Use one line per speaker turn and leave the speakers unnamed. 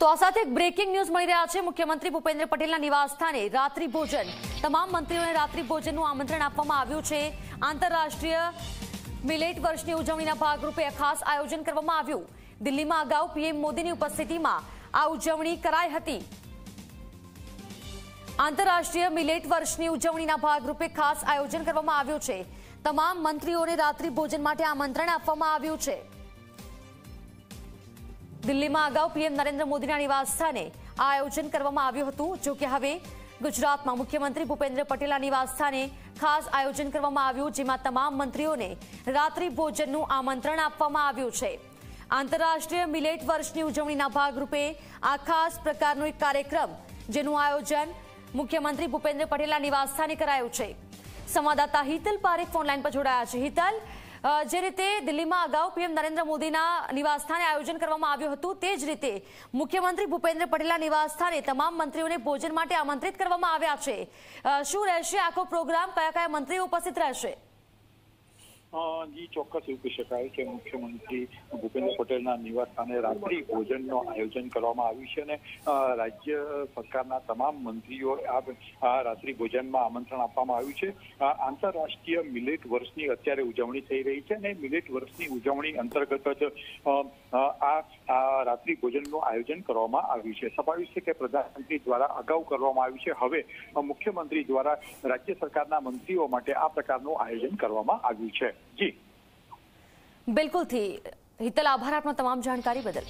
તો આ સાથે એક બ્રેકિંગ ન્યૂઝ મળી રહ્યા છે. મુખ્યમંત્રી ભૂપેન્દ્ર પટેલના નિવાસસ્થાને રાત્રિ ભોજન. તમામ મંત્રીઓને રાત્રિ ભોજનનું આમંત્રણ આપવામાં આવ્યું છે. આંતરરાષ્ટ્રીય મિલેટ વર્ષની ઉજવણીના ભાગરૂપે ખાસ આયોજન કરવામાં આવ્યું. દિલ્હીમાં અગાઉ પીએમ મોદીની ઉપસ્થિતિમાં આ ઉજવણી કરાઈ હતી. આંતરરાષ્ટ્રીય મિલેટ વર્ષની ઉજવણીના ભાગરૂપે ખાસ આયોજન કરવામાં આવ્યું છે. તમામ મંત્રીઓને રાત્રિ ભોજન માટે આમંત્રણ આપવામાં આવ્યું છે. દિલ્હીમાં અગાઉ પીએમ નરેન્દ્ર મોદીના નિવાસસ્થાને આ આયોજન કરવામાં આવ્યું હતું, જો કે હવે ગુજરાતમાં મુખ્યમંત્રી ભૂપેન્દ્ર પટેલના નિવાસસ્થાને ખાસ આયોજન કરવામાં આવ્યું, જેમાં તમામ મંત્રીઓને રાત્રિ ભોજનનું આમંત્રણ આપવામાં આવ્યું છે. આંતરરાષ્ટ્રીય મિલેટ વર્ષની ઉજવણીના ભાગરૂપે આ ખાસ પ્રકારનો એક કાર્યક્રમ, જેનું આયોજન મુખ્યમંત્રી ભૂપેન્દ્ર પટેલના નિવાસસ્થાને કરાયું છે. સંવાદદાતા હિતલ પારેખ ફોનલાઈન પર જોડાયા છે. હિતલ જે રીતે દિલ્હીમાં અગાઉ પીએમ નરેન્દ્ર મોદીના નિવાસસ્થાને આયોજન કરવામાં આવ્યું હતું, તે જ રીતે મુખ્યમંત્રી ભૂપેન્દ્ર પટેલના નિવાસસ્થાને તમામ મંત્રીઓને ભોજન માટે આમંત્રિત કરવામાં આવ્યા છે. શું રહેશે? આખો પ્રોગ્રામ કયા કયા મંત્રીઓ ઉપસ્થિત રહેશે?
જી, ચોક્કસ એવું શકાય કે મુખ્યમંત્રી ભૂપેન્દ્ર પટેલના નિવાસ સ્થાને રાત્રિ ભોજનનું આયોજન કરવામાં આવ્યું છે અને રાજ્ય સરકારના તમામ મંત્રીઓ આ રાત્રિ ભોજનમાં આમંત્રણ આપવામાં આવ્યું છે. આંતરરાષ્ટ્રીય મિલેટ વર્ષની અત્યારે ઉજવણી થઈ રહી છે અને મિલેટ વર્ષની ઉજવણી અંતર્ગત જ આ રાત્રિ ભોજનનું આયોજન કરવામાં આવ્યું છે. સ્વાભાવિક છે કે પ્રધાનમંત્રી દ્વારા અગાઉ કરવામાં આવ્યું છે. હવે મુખ્યમંત્રી દ્વારા રાજ્ય સરકારના મંત્રીઓ માટે આ પ્રકારનું આયોજન કરવામાં આવ્યું છે. જી.
બિલકુલથી હિતલ આભાર આપનો તમામ જાણકારી બદલ.